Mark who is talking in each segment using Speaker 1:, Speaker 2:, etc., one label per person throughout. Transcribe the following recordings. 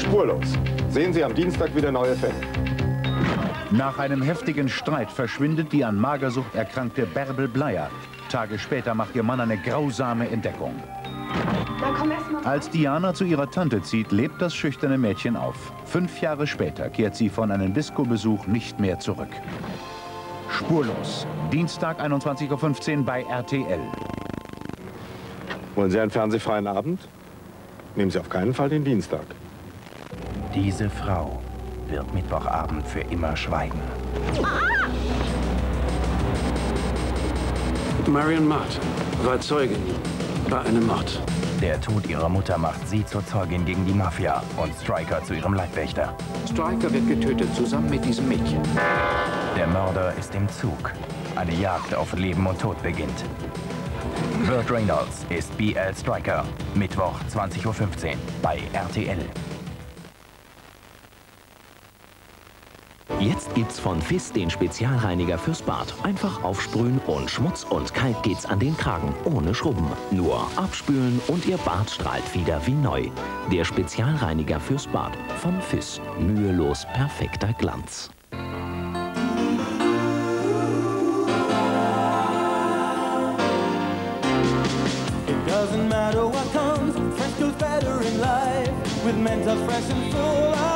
Speaker 1: Spurlos. Sehen Sie am Dienstag wieder neue Fälle.
Speaker 2: Nach einem heftigen Streit verschwindet die an Magersucht erkrankte Bärbel Bleier. Tage später macht ihr Mann eine grausame Entdeckung. Als Diana zu ihrer Tante zieht, lebt das schüchterne Mädchen auf. Fünf Jahre später kehrt sie von einem Disco-Besuch nicht mehr zurück. Spurlos. Dienstag 21.15 Uhr bei RTL.
Speaker 1: Wollen Sie einen fernsehfreien Abend? Nehmen Sie auf keinen Fall den Dienstag.
Speaker 3: Diese Frau wird Mittwochabend für immer schweigen.
Speaker 4: Marion Martin war Zeugin bei einem Mord.
Speaker 3: Der Tod ihrer Mutter macht sie zur Zeugin gegen die Mafia und Striker zu ihrem Leibwächter.
Speaker 4: Striker wird getötet, zusammen mit diesem Mädchen.
Speaker 3: Der Mörder ist im Zug. Eine Jagd auf Leben und Tod beginnt. Burt Reynolds ist BL Striker. Mittwoch 20.15 Uhr bei RTL.
Speaker 5: Jetzt gibt's von FIS den Spezialreiniger fürs Bad. Einfach aufsprühen und Schmutz und kalt geht's an den Kragen, ohne Schrubben. Nur abspülen und Ihr Bad strahlt wieder wie neu. Der Spezialreiniger fürs Bad von FIS. Mühelos perfekter Glanz.
Speaker 6: It doesn't matter what comes, fresh goes better in life. With Mentos fresh and full life.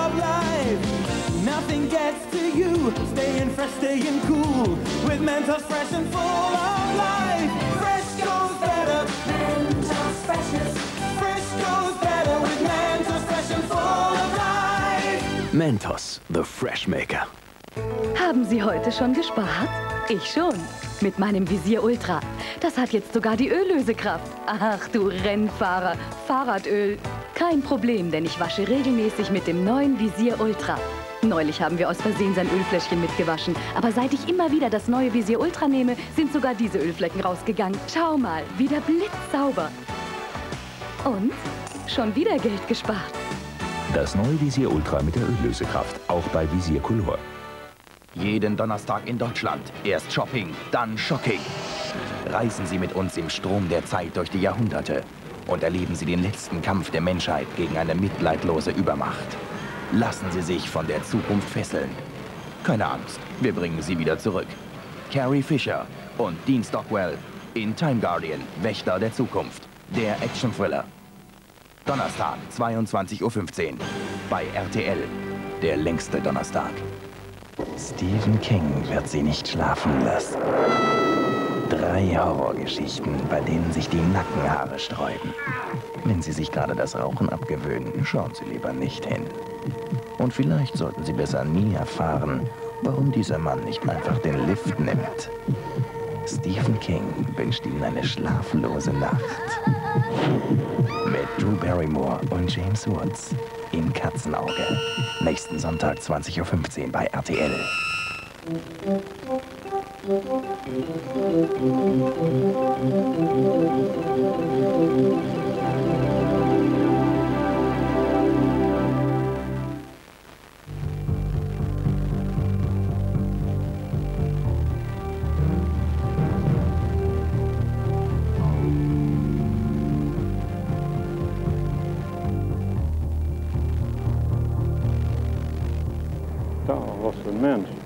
Speaker 6: Nothing gets to you, staying fresh, staying cool. With Mentos fresh and full of life. Fresh goes better. Mentos freshness. Fresh goes better with Mentos fresh and full of life.
Speaker 5: Mentos, the Fresh Maker.
Speaker 7: Haben Sie heute schon gespart? Ich schon. Mit meinem Visier Ultra. Das hat jetzt sogar die Öllösekraft. Ach du Rennfahrer, Fahrradöl. Kein Problem, denn ich wasche regelmäßig mit dem neuen Visier Ultra. Neulich haben wir aus Versehen sein Ölfläschchen mitgewaschen. Aber seit ich immer wieder das neue Visier Ultra nehme, sind sogar diese Ölflecken rausgegangen. Schau mal, wieder blitzsauber. Und schon wieder Geld gespart.
Speaker 8: Das neue Visier Ultra mit der Öllösekraft, auch bei Visier Color.
Speaker 3: Jeden Donnerstag in Deutschland. Erst Shopping, dann Shocking. Reisen Sie mit uns im Strom der Zeit durch die Jahrhunderte und erleben Sie den letzten Kampf der Menschheit gegen eine mitleidlose Übermacht. Lassen Sie sich von der Zukunft fesseln. Keine Angst, wir bringen Sie wieder zurück. Carrie Fisher und Dean Stockwell in Time Guardian, Wächter der Zukunft. Der Action-Thriller. Donnerstag, 22.15 Uhr bei RTL. Der längste Donnerstag. Stephen King wird sie nicht schlafen lassen. Drei Horrorgeschichten, bei denen sich die Nackenhaare sträuben. Wenn Sie sich gerade das Rauchen abgewöhnen, schauen Sie lieber nicht hin. Und vielleicht sollten Sie besser nie erfahren, warum dieser Mann nicht einfach den Lift nimmt. Stephen King wünscht Ihnen eine schlaflose Nacht. Mit Drew Barrymore und James Woods in Katzenauge. Nächsten Sonntag 20.15 Uhr bei RTL.
Speaker 9: daar was mens.